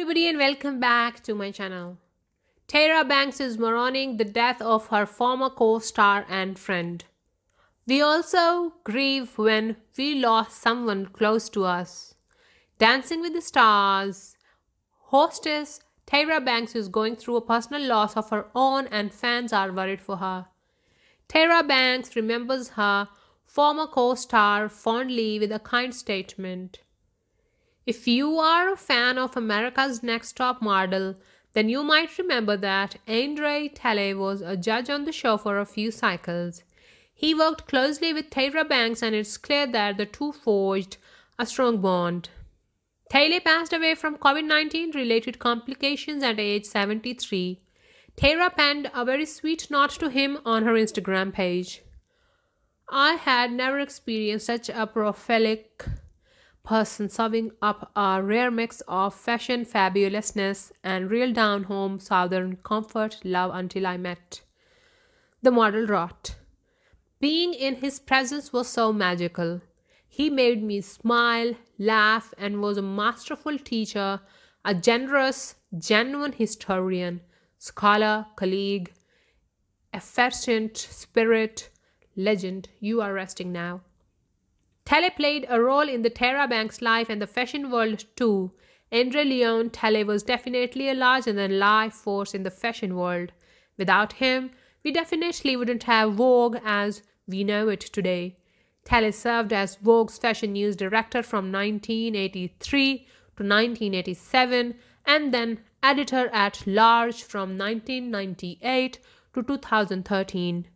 everybody and welcome back to my channel. Tyra Banks is mourning the death of her former co-star and friend. We also grieve when we lost someone close to us. Dancing with the Stars hostess Tyra Banks is going through a personal loss of her own and fans are worried for her. Tyra Banks remembers her former co-star fondly with a kind statement. If you are a fan of America's Next Top Model, then you might remember that Andre Talley was a judge on the show for a few cycles. He worked closely with Tyra Banks and it's clear that the two forged a strong bond. Talley passed away from COVID-19 related complications at age 73. Tyra penned a very sweet note to him on her Instagram page. I had never experienced such a prolific person serving up a rare mix of fashion fabulousness and real down home southern comfort love until I met. The model wrote. Being in his presence was so magical. He made me smile, laugh, and was a masterful teacher, a generous, genuine historian, scholar, colleague, effervescent spirit, legend. You are resting now. Talley played a role in the Tyra Banks life and the fashion world too. Andre Leon Talley was definitely a larger than life force in the fashion world. Without him, we definitely wouldn't have Vogue as we know it today. Talley served as Vogue's fashion news director from 1983 to 1987 and then editor at large from 1998 to 2013.